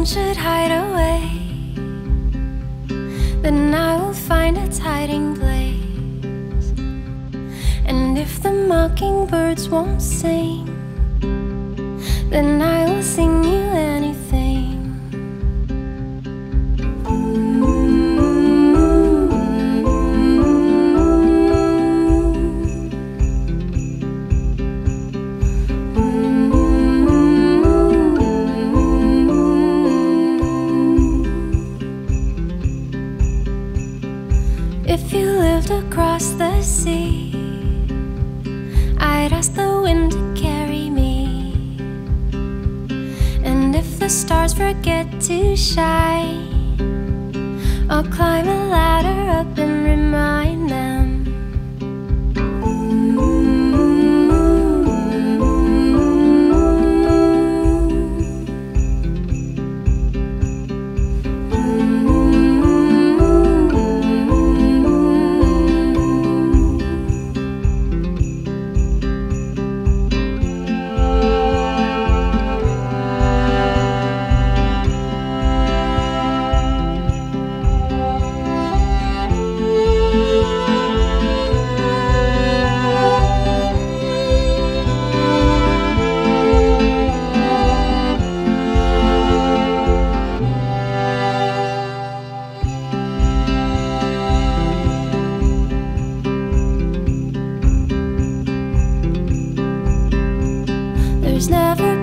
one should hide away, then I will find its hiding place. And if the mockingbirds won't sing, If you lived across the sea, I'd ask the wind to carry me. And if the stars forget to shine, I'll climb a ladder up and remind There's never